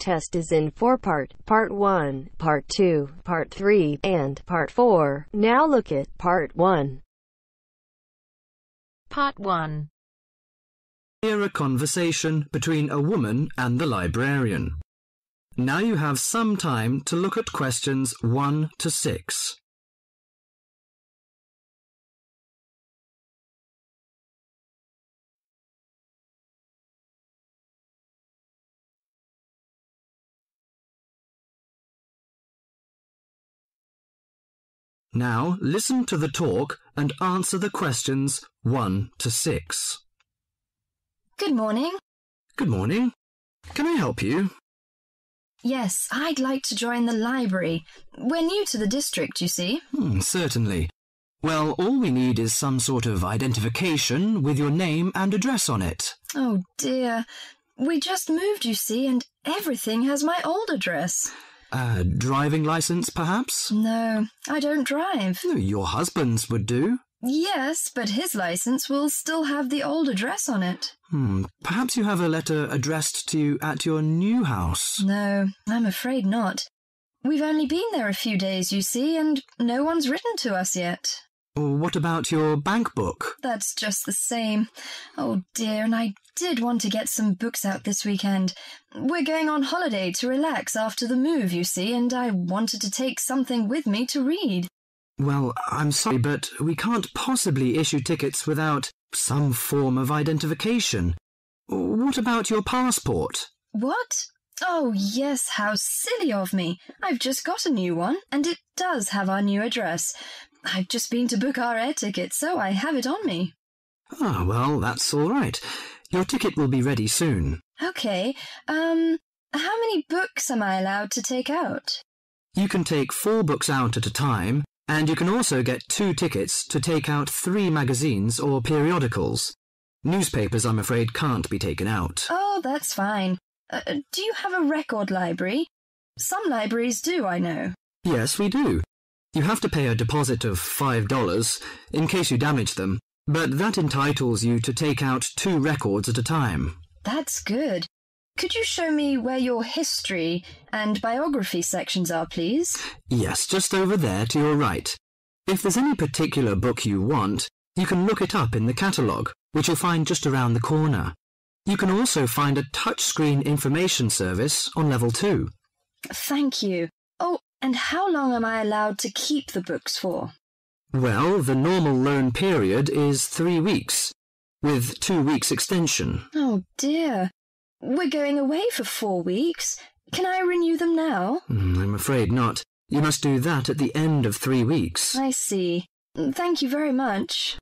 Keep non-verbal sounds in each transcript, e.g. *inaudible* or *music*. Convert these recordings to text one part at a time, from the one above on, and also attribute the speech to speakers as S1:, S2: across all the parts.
S1: test is in four-part, Part 1, Part 2, Part 3, and Part 4. Now look at Part 1.
S2: Part 1.
S3: Hear a conversation between a woman and the librarian. Now you have some time to look at questions 1 to 6. Now listen to the talk and answer the questions 1 to 6.
S4: Good morning.
S3: Good morning. Can I help you?
S4: Yes, I'd like to join the library. We're new to the district, you see.
S3: Hmm, certainly. Well, all we need is some sort of identification with your name and address on it.
S4: Oh dear. We just moved, you see, and everything has my old address.
S3: A driving license, perhaps?
S4: No, I don't drive.
S3: Your husband's would do.
S4: Yes, but his license will still have the old address on it.
S3: Hmm, perhaps you have a letter addressed to you at your new house.
S4: No, I'm afraid not. We've only been there a few days, you see, and no one's written to us yet.
S3: What about your bank book?
S4: That's just the same. Oh dear, and I did want to get some books out this weekend. We're going on holiday to relax after the move, you see, and I wanted to take something with me to read.
S3: Well, I'm sorry, but we can't possibly issue tickets without some form of identification. What about your passport?
S4: What? Oh, yes, how silly of me. I've just got a new one, and it does have our new address. I've just been to book our air ticket, so I have it on me.
S3: Ah, well, that's all right. Your ticket will be ready soon.
S4: Okay, um, how many books am I allowed to take out?
S3: You can take four books out at a time, and you can also get two tickets to take out three magazines or periodicals. Newspapers, I'm afraid, can't be taken out.
S4: Oh, that's fine. Uh, do you have a record library? Some libraries do, I know.
S3: Yes, we do. You have to pay a deposit of $5 in case you damage them, but that entitles you to take out two records at a time.
S4: That's good. Could you show me where your history and biography sections are, please?
S3: Yes, just over there to your right. If there's any particular book you want, you can look it up in the catalogue, which you'll find just around the corner. You can also find a touchscreen information service on level 2.
S4: Thank you. Oh, and how long am I allowed to keep the books for?
S3: Well, the normal loan period is three weeks, with two weeks extension.
S4: Oh dear. We're going away for four weeks. Can I renew them now?
S3: Mm, I'm afraid not. You must do that at the end of three weeks.
S4: I see. Thank you very much.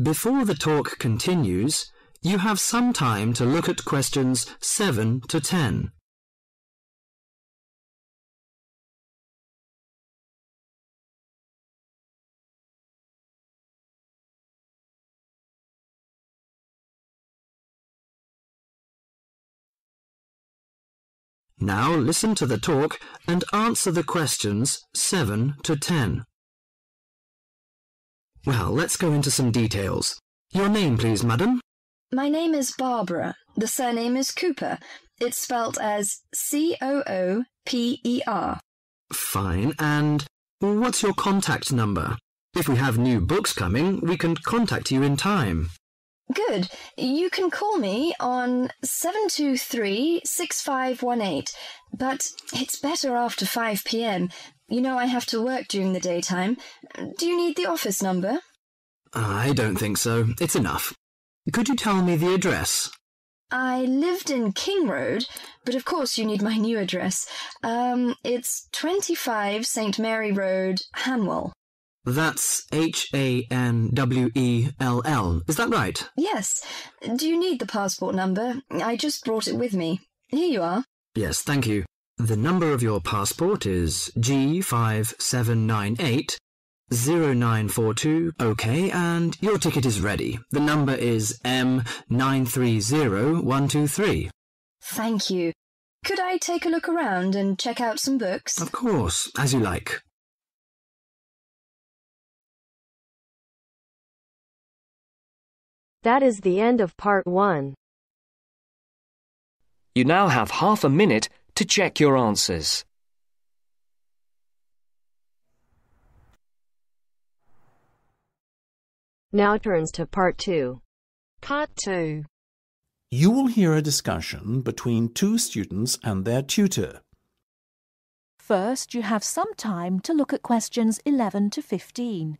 S3: Before the talk continues, you have some time to look at questions 7 to 10. Now listen to the talk and answer the questions 7 to 10. Well, let's go into some details. Your name, please, madam?
S4: My name is Barbara. The surname is Cooper. It's spelt as C-O-O-P-E-R.
S3: Fine. And what's your contact number? If we have new books coming, we can contact you in time.
S4: Good. You can call me on 723-6518, but it's better after 5 p.m. You know I have to work during the daytime. Do you need the office number?
S3: I don't think so. It's enough. Could you tell me the address?
S4: I lived in King Road, but of course you need my new address. Um, it's 25 St. Mary Road, Hanwell.
S3: That's H-A-N-W-E-L-L. Is that right?
S4: Yes. Do you need the passport number? I just brought it with me. Here you are.
S3: Yes, thank you. The number of your passport is G5798 0942. Okay, and your ticket is ready. The number is M930123.
S4: Thank you. Could I take a look around and check out some books?
S3: Of course, as you like.
S1: That is the end of part one.
S2: You now have half a minute to check your answers.
S1: Now turns to part two.
S5: Part 2.
S6: You will hear a discussion between two students and their tutor.
S5: First, you have some time to look at questions 11 to 15.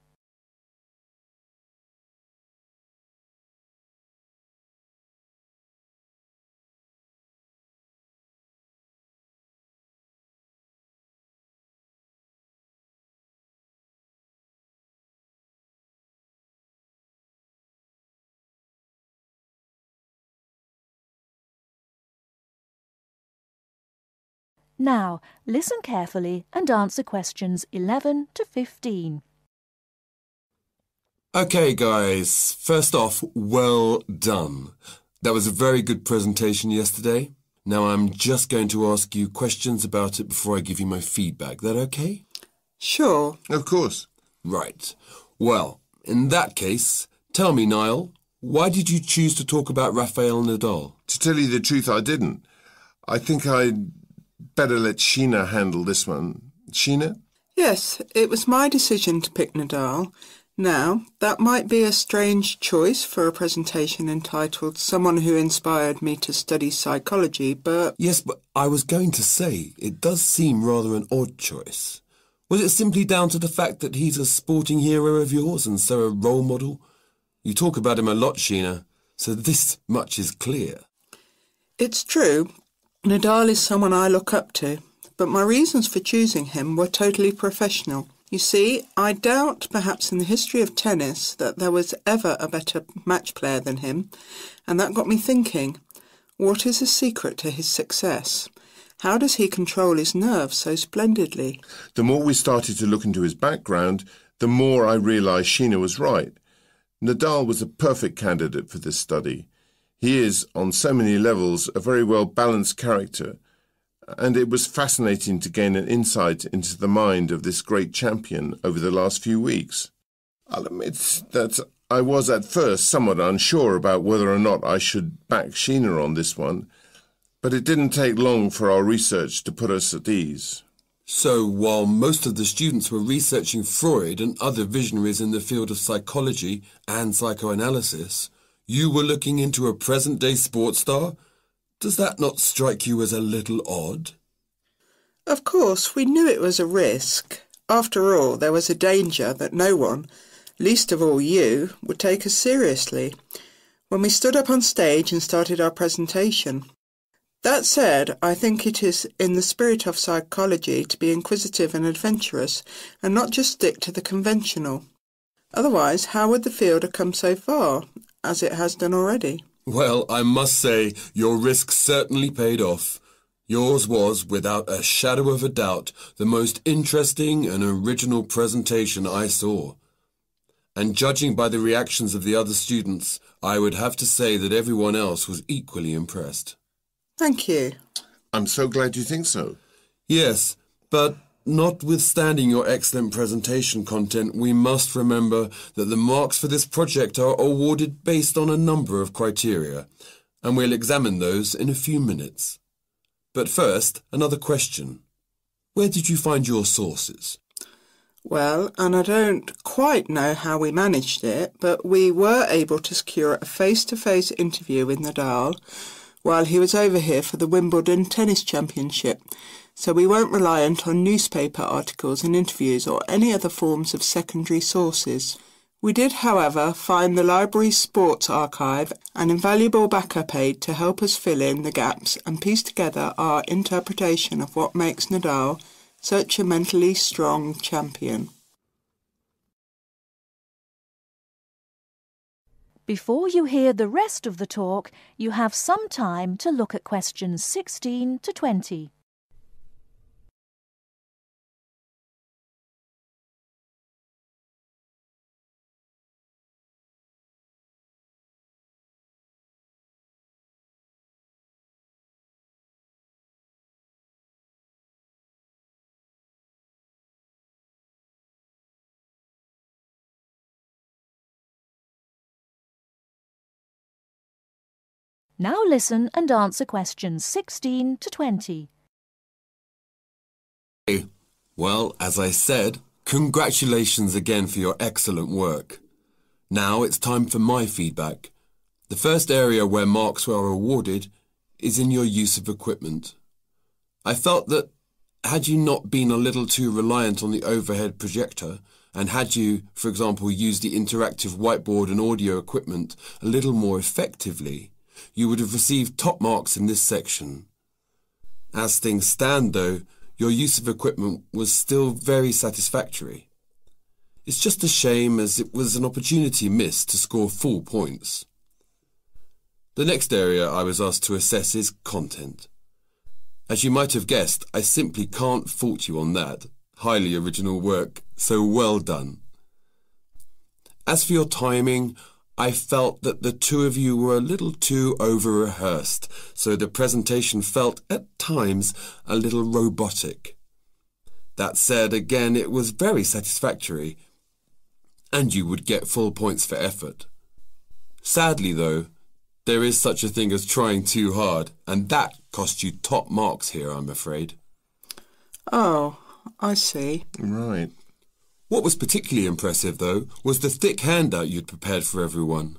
S5: Now, listen carefully and answer questions 11 to 15.
S7: Okay, guys. First off, well done. That was a very good presentation yesterday. Now I'm just going to ask you questions about it before I give you my feedback. That okay?
S8: Sure.
S7: Of course. Right. Well, in that case, tell me, Niall, why did you choose to talk about Rafael Nadal?
S9: To tell you the truth, I didn't. I think I'd better let Sheena handle this one. Sheena?
S8: Yes, it was my decision to pick Nadal. Now, that might be a strange choice for a presentation entitled Someone Who Inspired Me to Study Psychology, but
S7: Yes, but I was going to say, it does seem rather an odd choice. Was it simply down to the fact that he's a sporting hero of yours and so a role model? You talk about him a lot, Sheena, so this much is clear.
S8: it's true. Nadal is someone I look up to, but my reasons for choosing him were totally professional. You see, I doubt perhaps in the history of tennis that there was ever a better match player than him, and that got me thinking, what is the secret to his success? How does he control his nerves so splendidly?
S9: The more we started to look into his background, the more I realized Sheena was right. Nadal was a perfect candidate for this study. He is, on so many levels, a very well balanced character, and it was fascinating to gain an insight into the mind of this great champion over the last few weeks. I'll admit that I was at first somewhat unsure about whether or not I should back Sheena on this one, but it didn't take long for our research to put us at ease.
S7: So, while most of the students were researching Freud and other visionaries in the field of psychology and psychoanalysis, you were looking into a present day sports star? Does that not strike you as a little odd?
S8: Of course, we knew it was a risk. After all, there was a danger that no one, least of all you, would take us seriously when we stood up on stage and started our presentation. That said, I think it is in the spirit of psychology to be inquisitive and adventurous and not just stick to the conventional. Otherwise, how would the field have come so far, as it has done already?
S7: Well, I must say, your risk certainly paid off. Yours was, without a shadow of a doubt, the most interesting and original presentation I saw. And judging by the reactions of the other students, I would have to say that everyone else was equally impressed.
S8: Thank you.
S9: I'm so glad you think so.
S7: Yes, but notwithstanding your excellent presentation content, we must remember that the marks for this project are awarded based on a number of criteria, and we'll examine those in a few minutes. But first, another question. Where did you find your sources?
S8: Well, and I don't quite know how we managed it, but we were able to secure a face-to-face interview with Nadal while he was over here for the Wimbledon Tennis Championship, so we weren't reliant on newspaper articles and interviews or any other forms of secondary sources. We did, however, find the library's sports archive an invaluable backup aid to help us fill in the gaps and piece together our interpretation of what makes Nadal such a mentally strong champion.
S5: Before you hear the rest of the talk, you have some time to look at questions 16 to 20. Now listen and answer questions 16 to 20.
S7: Well, as I said, congratulations again for your excellent work. Now it's time for my feedback. The first area where marks were awarded is in your use of equipment. I felt that had you not been a little too reliant on the overhead projector, and had you, for example, used the interactive whiteboard and audio equipment a little more effectively, you would have received top marks in this section. As things stand, though, your use of equipment was still very satisfactory. It's just a shame as it was an opportunity missed to score full points. The next area I was asked to assess is content. As you might have guessed, I simply can't fault you on that. Highly original work, so well done. As for your timing, I felt that the two of you were a little too over-rehearsed, so the presentation felt, at times, a little robotic. That said, again, it was very satisfactory, and you would get full points for effort. Sadly, though, there is such a thing as trying too hard, and that cost you top marks here, I'm afraid.
S8: Oh, I see.
S9: Right.
S7: What was particularly impressive, though, was the thick handout you'd prepared for everyone.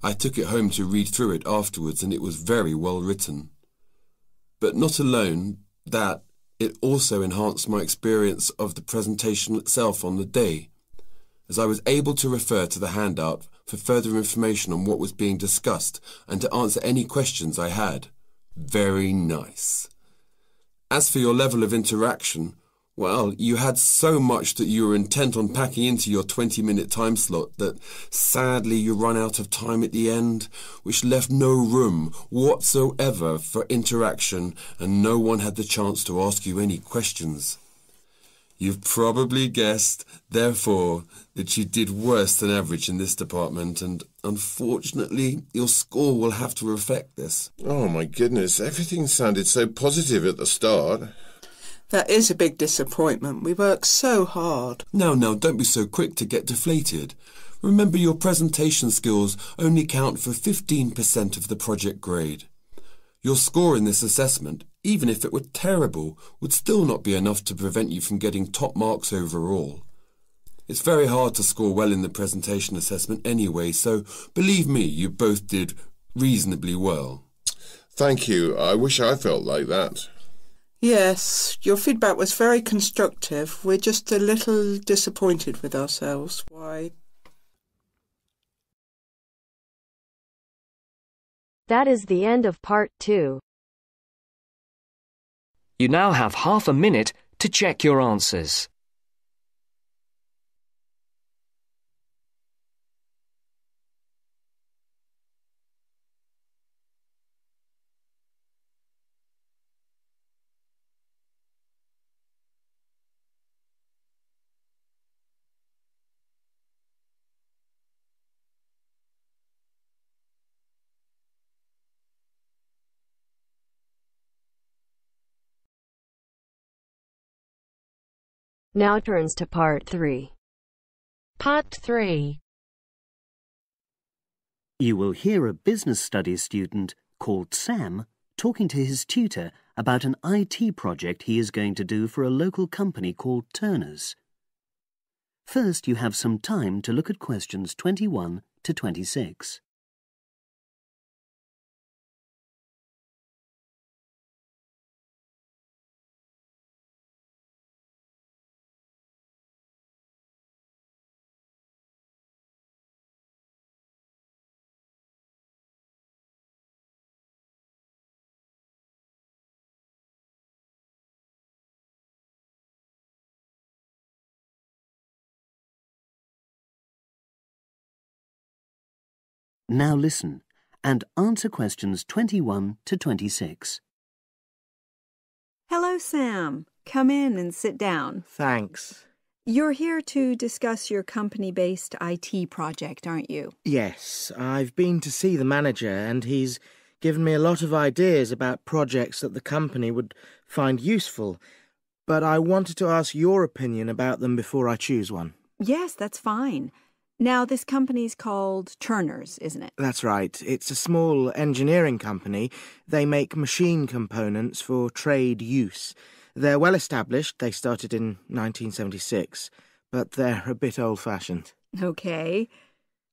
S7: I took it home to read through it afterwards, and it was very well written. But not alone that, it also enhanced my experience of the presentation itself on the day, as I was able to refer to the handout for further information on what was being discussed and to answer any questions I had. Very nice. As for your level of interaction, well, you had so much that you were intent on packing into your 20 minute time slot that sadly you run out of time at the end, which left no room whatsoever for interaction and no one had the chance to ask you any questions. You've probably guessed, therefore, that you did worse than average in this department, and unfortunately, your score will have to reflect this.
S9: Oh my goodness, everything sounded so positive at the start.
S8: That is a big disappointment. We worked so hard.
S7: Now, now, don't be so quick to get deflated. Remember, your presentation skills only count for 15% of the project grade. Your score in this assessment, even if it were terrible, would still not be enough to prevent you from getting top marks overall. It's very hard to score well in the presentation assessment anyway, so believe me, you both did reasonably well.
S9: Thank you. I wish I felt like that.
S8: Yes, your feedback was very constructive. We're just a little disappointed with ourselves. Why?
S1: That is the end of part two.
S2: You now have half a minute to check your answers.
S1: Now turns to part three.
S10: Part 3
S11: You will hear a business studies student called Sam talking to his tutor about an IT project he is going to do for a local company called Turner's. First, you have some time to look at questions 21 to 26. Now listen and answer questions 21 to 26.
S12: Hello, Sam. Come in and sit down.
S13: Thanks.
S12: You're here to discuss your company based IT project, aren't you?
S13: Yes, I've been to see the manager and he's given me a lot of ideas about projects that the company would find useful, but I wanted to ask your opinion about them before I choose one.
S12: Yes, that's fine. Now, this company's called Turner's, isn't it?
S13: That's right. It's a small engineering company. They make machine components for trade use. They're well established. They started in 1976, but they're a bit old fashioned.
S12: Okay.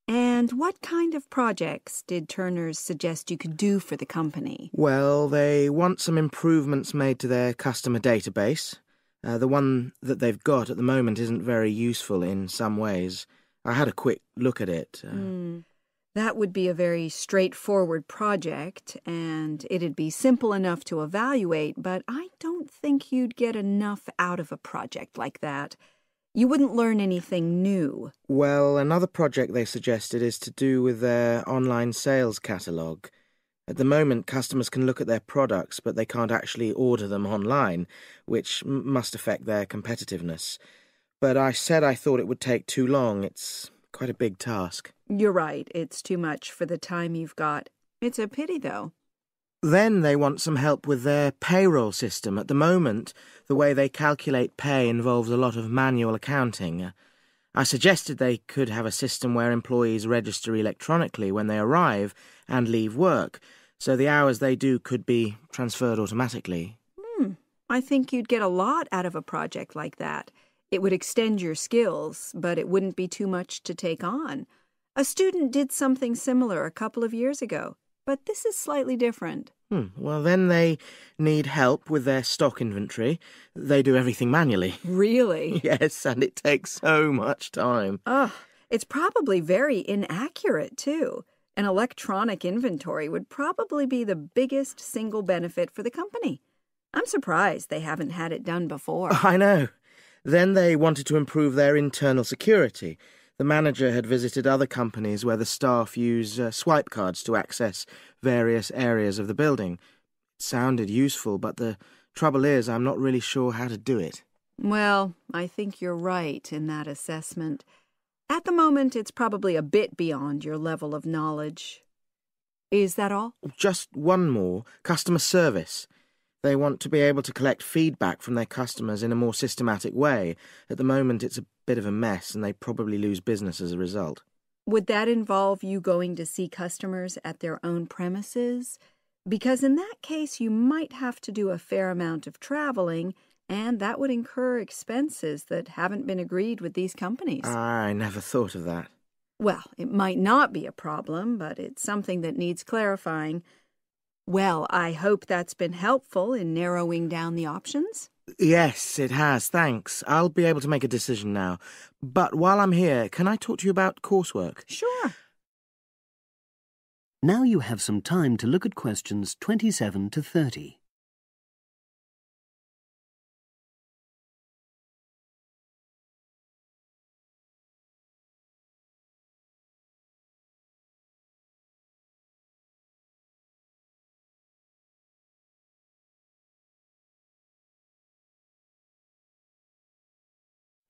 S12: And what kind of projects did Turner's suggest you could do for the company?
S13: Well, they want some improvements made to their customer database. Uh, the one that they've got at the moment isn't very useful in some ways. I had a quick look at it. Uh,
S12: Mm. That would be a very straightforward project, and it'd be simple enough to evaluate, but I don't think you'd get enough out of a project like that. You wouldn't learn anything new.
S13: Well, another project they suggested is to do with their online sales catalogue. At the moment, customers can look at their products, but they can't actually order them online, which must affect their competitiveness. But I said I thought it would take too long. It's quite a big task.
S12: You're right, it's too much for the time you've got. It's a pity, though.
S13: Then they want some help with their payroll system. At the moment, the way they calculate pay involves a lot of manual accounting. I suggested they could have a system where employees register electronically when they arrive and leave work, so the hours they do could be transferred automatically.
S12: Hmm. I think you'd get a lot out of a project like that. It would extend your skills, but it wouldn't be too much to take on. A student did something similar a couple of years ago, but this is slightly different.
S13: Hmm. Well, then they need help with their stock inventory. They do everything manually. *laughs*
S12: Really?
S13: yes, and it takes so much time.
S12: Ugh, it's probably very inaccurate, too. An electronic inventory would probably be the biggest single benefit for the company. I'm surprised they haven't had it done before. *laughs*
S13: I know. Then they wanted to improve their internal security. The manager had visited other companies where the staff use uh, swipe cards to access various areas of the building. It sounded useful, but the trouble is, I'm not really sure how to do it.
S12: Well, I think you're right in that assessment. At the moment, it's probably a bit beyond your level of knowledge. Is that all?
S13: Just one more customer service. They want to be able to collect feedback from their customers in a more systematic way. At the moment, it's a bit of a mess, and they probably lose business as a result.
S12: Would that involve you going to see customers at their own premises? Because in that case, you might have to do a fair amount of traveling, and that would incur expenses that haven't been agreed with these companies.
S13: I never thought of that.
S12: Well, it might not be a problem, but it's something that needs clarifying. Well, I hope that's been helpful in narrowing down the options.
S13: Yes, it has, thanks. I'll be able to make a decision now. But while I'm here, can I talk to you about coursework?
S12: Sure.
S11: Now you have some time to look at questions 27 to 30.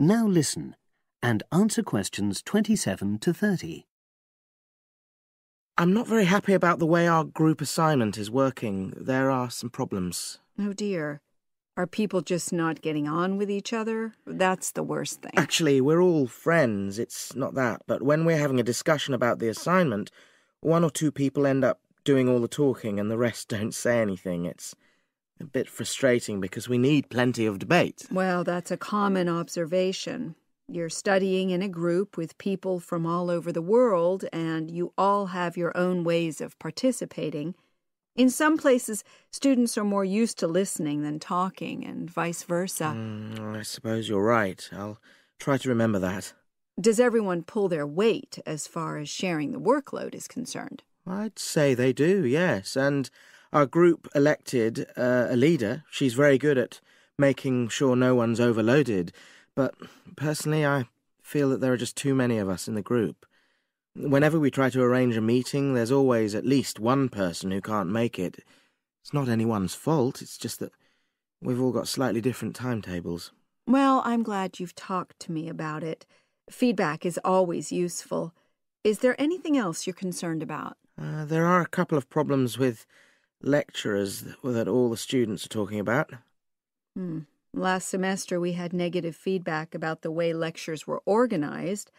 S11: Now listen and answer questions 27 to 30.
S13: I'm not very happy about the way our group assignment is working. There are some problems.
S12: Oh dear. Are people just not getting on with each other? That's the worst thing.
S13: Actually, we're all friends. It's not that. But when we're having a discussion about the assignment, one or two people end up doing all the talking and the rest *laughs* don't say anything. It's a bit frustrating because we need plenty of debate.
S12: Well, that's a common observation. You're studying in a group with people from all over the world, and you all have your own ways of participating. In some places, students are more used to listening than talking, and vice versa.
S13: Mm, I suppose you're right. I'll try to remember that.
S12: Does everyone pull their weight as far as sharing the workload is concerned?
S13: I'd say they do, yes. And our group elected uh, a leader. She's very good at making sure no one's overloaded. But personally, I feel that there are just too many of us in the group. Whenever we try to arrange a meeting, there's always at least one person who can't make it. It's not anyone's fault, it's just that we've all got slightly different timetables.
S12: Well, I'm glad you've talked to me about it. Feedback is always useful. Is there anything else you're concerned about?
S13: Uh, there are a couple of problems with lecturers that all the students are talking about.
S12: Hmm. Last semester, we had negative feedback about the way lectures were organized.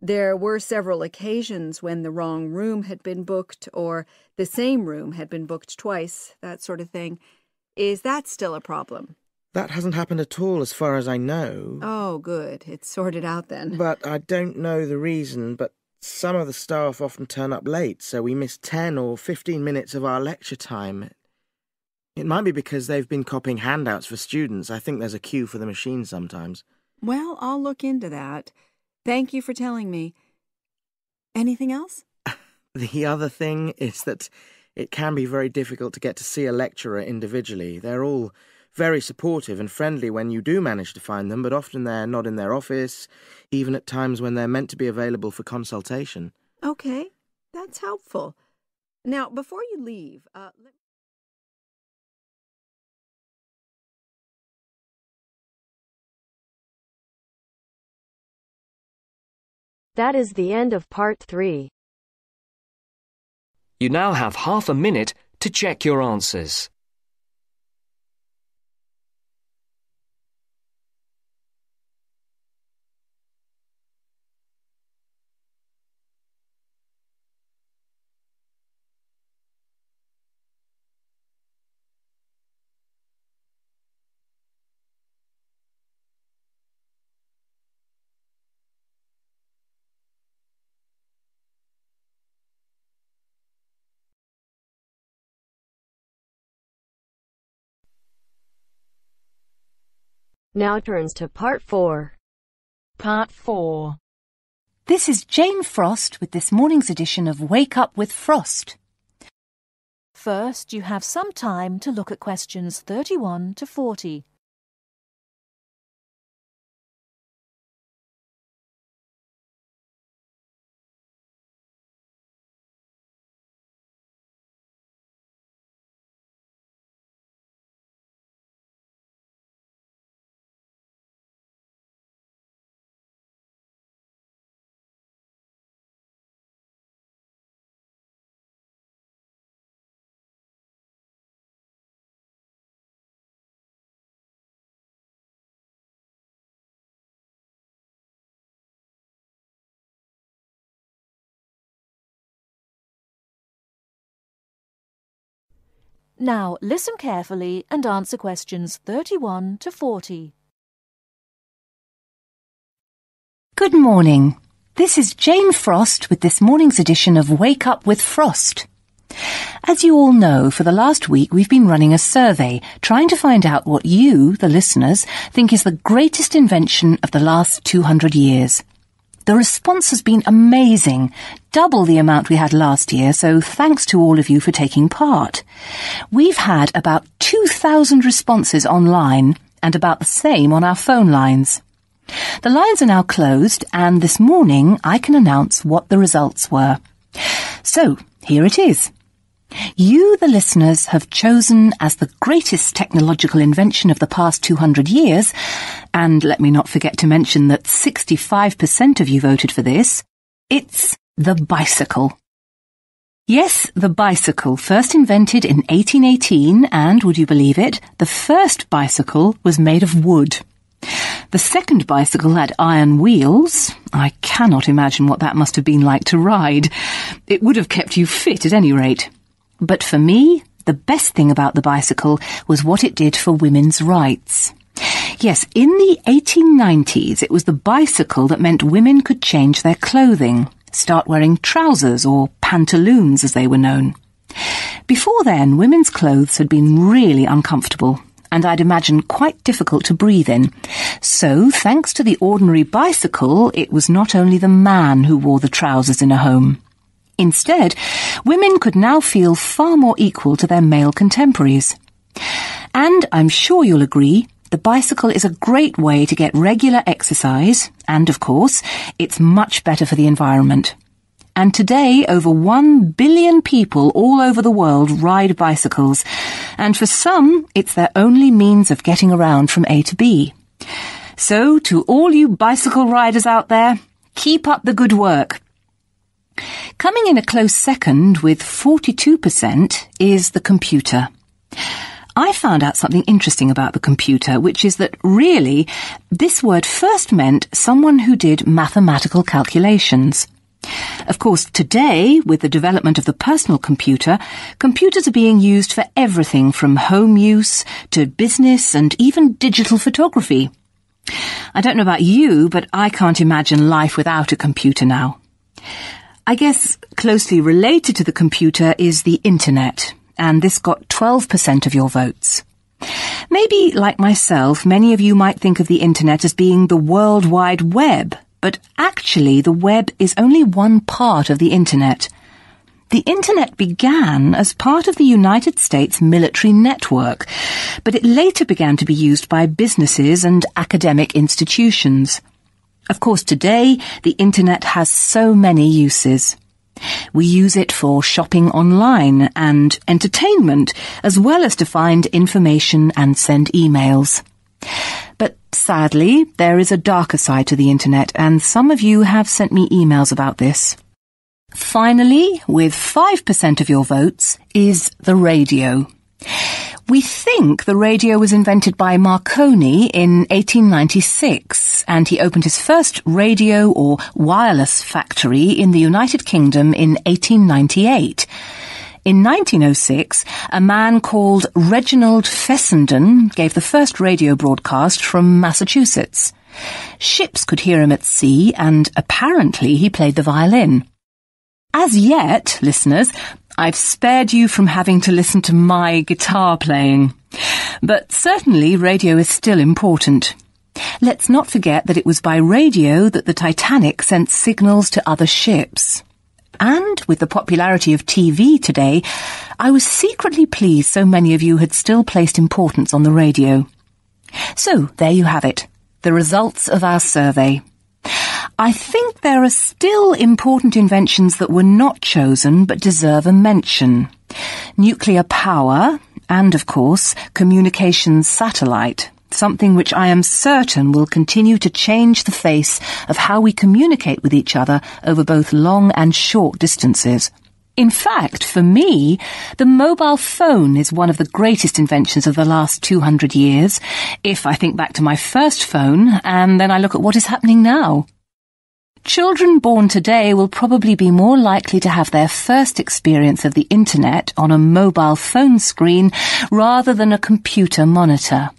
S12: There were several occasions when the wrong room had been booked or the same room had been booked twice, that sort of thing. Is that still a problem?
S13: That hasn't happened at all, as far as I know.
S12: Oh, good. It's sorted out then.
S13: But I don't know the reason, but some of the staff often turn up late, so we miss 10 or 15 minutes of our lecture time. It might be because they've been copying handouts for students. I think there's a queue for the machine sometimes.
S12: Well, I'll look into that. Thank you for telling me. Anything else? *laughs*
S13: The other thing is that it can be very difficult to get to see a lecturer individually. They're all very supportive and friendly when you do manage to find them, but often they're not in their office, even at times when they're meant to be available for consultation.
S12: Okay, that's helpful. Now, before you leave, uh, let-
S1: That is the end of part three.
S2: You now have half a minute to check your answers.
S1: Now turns to part four.
S10: Part 4.
S5: This is Jane Frost with this morning's edition of Wake Up with Frost. First, you have some time to look at questions 31 to 40. Now listen carefully and answer questions 31 to 40.
S14: Good morning. This is Jane Frost with this morning's edition of Wake Up with Frost. As you all know, for the last week we've been running a survey trying to find out what you, the listeners, think is the greatest invention of the last 200 years. The response has been amazing, double the amount we had last year, so thanks to all of you for taking part. We've had about 2,000 responses online and about the same on our phone lines. The lines are now closed, and this morning I can announce what the results were. So, here it is. You, the listeners, have chosen as the greatest technological invention of the past 200 years, and let me not forget to mention that 65% of you voted for this, it's the bicycle. Yes, the bicycle, first invented in 1818, and, would you believe it, the first bicycle was made of wood. The second bicycle had iron wheels. I cannot imagine what that must have been like to ride. It would have kept you fit at any rate. But for me, the best thing about the bicycle was what it did for women's rights. Yes, in the 1890s, it was the bicycle that meant women could change their clothing, start wearing trousers or pantaloons as they were known. Before then, women's clothes had been really uncomfortable and I'd imagine quite difficult to breathe in. So, thanks to the ordinary bicycle, it was not only the man who wore the trousers in a home. Instead, women could now feel far more equal to their male contemporaries. And I'm sure you'll agree, the bicycle is a great way to get regular exercise, and of course, it's much better for the environment. And today, over one billion people all over the world ride bicycles, and for some, it's their only means of getting around from A to B. So, to all you bicycle riders out there, keep up the good work. Coming in a close second with 42% is the computer. I found out something interesting about the computer, which is that really, this word first meant someone who did mathematical calculations. Of course, today, with the development of the personal computer, computers are being used for everything from home use to business and even digital photography. I don't know about you, but I can't imagine life without a computer now. I guess closely related to the computer is the internet, and this got 12% of your votes. Maybe, like myself, many of you might think of the internet as being the World Wide Web, but actually the web is only one part of the internet. The internet began as part of the United States military network, but it later began to be used by businesses and academic institutions. Of course, today, the internet has so many uses. We use it for shopping online and entertainment, as well as to find information and send emails. But sadly, there is a darker side to the internet, and some of you have sent me emails about this. Finally, with 5% of your votes, is the radio. We think the radio was invented by Marconi in 1896, and he opened his first radio or wireless factory in the United Kingdom in 1898. In 1906, a man called Reginald Fessenden gave the first radio broadcast from Massachusetts. Ships could hear him at sea, and apparently he played the violin. As yet, listeners, I've spared you from having to listen to my guitar playing. But certainly radio is still important. Let's not forget that it was by radio that the Titanic sent signals to other ships. And with the popularity of TV today, I was secretly pleased so many of you had still placed importance on the radio. So, there you have it. The results of our survey. I think there are still important inventions that were not chosen but deserve a mention. Nuclear power, and of course, communications satellite something which I am certain will continue to change the face of how we communicate with each other over both long and short distances. In fact, for me, the mobile phone is one of the greatest inventions of the last 200 years, if I think back to my first phone and then I look at what is happening now. Children born today will probably be more likely to have their first experience of the internet on a mobile phone screen rather than a computer monitor.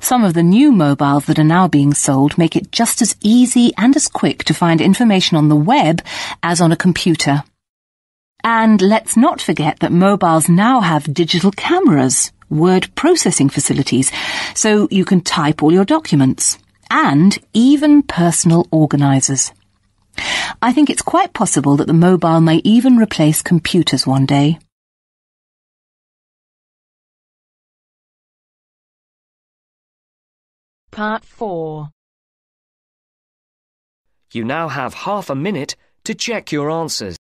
S14: Some of the new mobiles that are now being sold make it just as easy and as quick to find information on the web as on a computer. And let's not forget that mobiles now have digital cameras, word processing facilities, so you can type all your documents, and even personal organisers. I think it's quite possible that the mobile may even replace computers one day.
S10: Part 4
S2: You now have half a minute to check your answers.